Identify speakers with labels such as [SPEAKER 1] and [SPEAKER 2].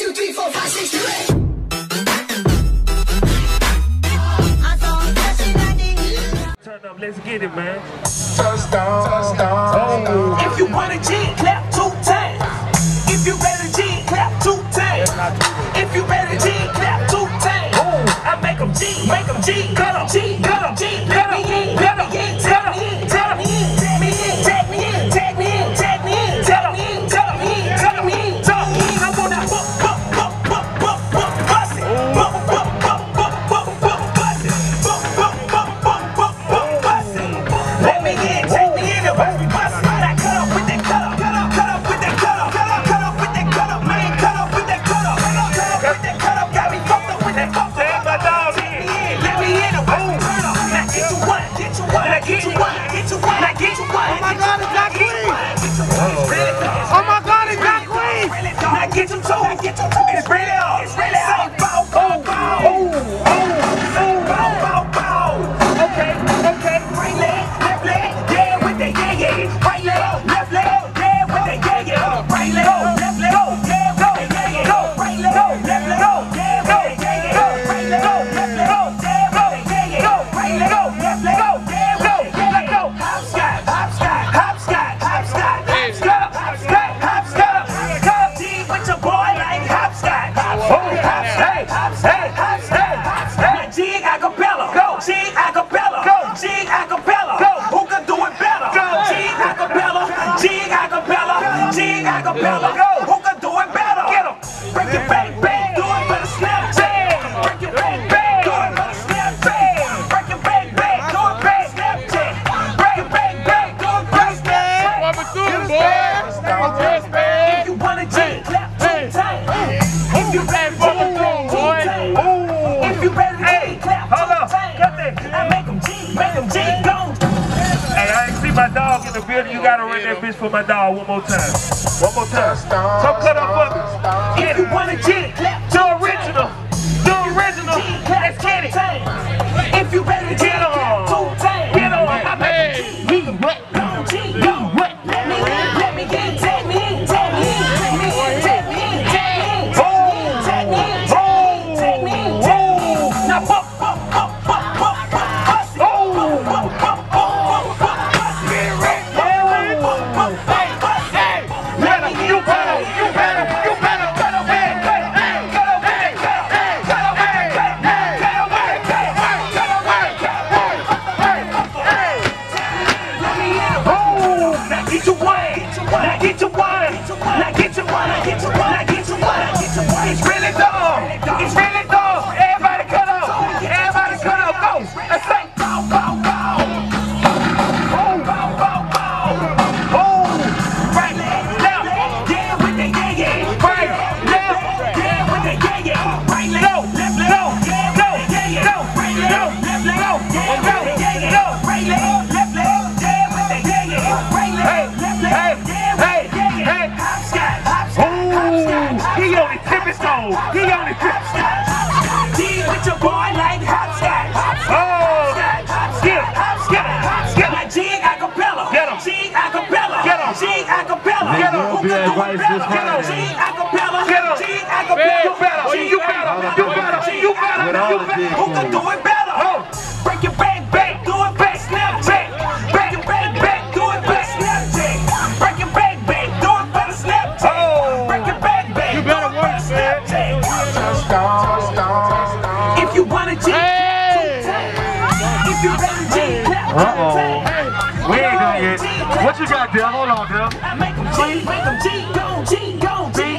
[SPEAKER 1] two, three, four, five, six, two, eight.
[SPEAKER 2] Turn up, let's get it, man.
[SPEAKER 3] Touchdown, touchdown.
[SPEAKER 2] Oh.
[SPEAKER 4] If you want a G, clap two times. If you ready G, clap two times. If you ready G, clap two times. I make them G, make them G, cut them G, cut that If you ready to
[SPEAKER 2] hey,
[SPEAKER 4] clap
[SPEAKER 2] hold
[SPEAKER 4] on.
[SPEAKER 2] Cut that.
[SPEAKER 4] I make them G, make them G, go.
[SPEAKER 2] Hey, I ain't see my dog in the building. You gotta run that bitch for my dog one more time. One more time. Come cut up for me.
[SPEAKER 4] If you wanna G, clap
[SPEAKER 2] get
[SPEAKER 4] your way. Now get your way.
[SPEAKER 2] Yo, he on it.
[SPEAKER 4] Deal with your boy like hopscotch.
[SPEAKER 2] Oh, skip, skip, skip.
[SPEAKER 4] Like Jig Acapella.
[SPEAKER 2] Get him.
[SPEAKER 4] Jig Acapella.
[SPEAKER 2] Get him.
[SPEAKER 4] Jig Acapella.
[SPEAKER 2] Get him.
[SPEAKER 4] Who can do it better? Get
[SPEAKER 5] him.
[SPEAKER 4] Jig Acapella.
[SPEAKER 2] Get him.
[SPEAKER 4] Jig Acapella.
[SPEAKER 2] You better. You better. You better. You better.
[SPEAKER 4] Who can do it better?
[SPEAKER 5] ain't done yet. What you got, Dev? Hold on,
[SPEAKER 4] Dev. Make them cheat, make them cheat, go, cheat, go, cheat.